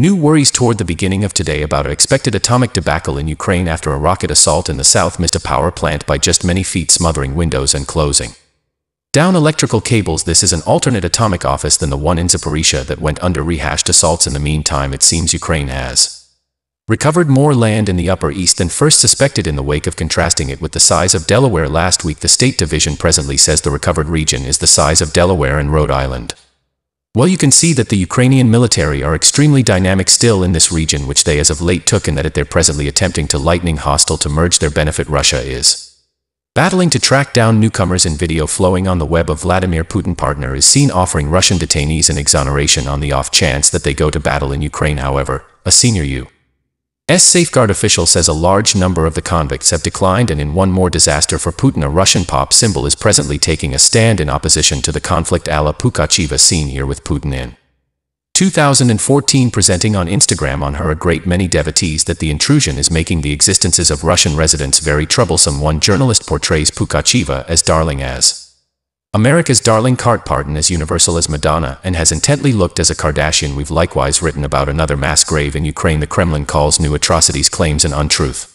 New worries toward the beginning of today about an expected atomic debacle in Ukraine after a rocket assault in the south missed a power plant by just many feet smothering windows and closing. Down electrical cables this is an alternate atomic office than the one in Zaporizhia that went under rehashed assaults in the meantime it seems Ukraine has recovered more land in the Upper East than first suspected in the wake of contrasting it with the size of Delaware last week the State Division presently says the recovered region is the size of Delaware and Rhode Island. Well you can see that the Ukrainian military are extremely dynamic still in this region which they as of late took and that it they're presently attempting to lightning hostile to merge their benefit Russia is. Battling to track down newcomers in video flowing on the web of Vladimir Putin partner is seen offering Russian detainees an exoneration on the off chance that they go to battle in Ukraine however, a senior U. S safeguard official says a large number of the convicts have declined and in one more disaster for Putin a Russian pop symbol is presently taking a stand in opposition to the conflict Alla Pugacheva seen here with Putin in. 2014 presenting on Instagram on her a great many devotees that the intrusion is making the existences of Russian residents very troublesome. One journalist portrays Pukacheva as darling as America's darling cart pardon as universal as Madonna and has intently looked as a Kardashian we've likewise written about another mass grave in Ukraine the Kremlin calls new atrocities claims an untruth.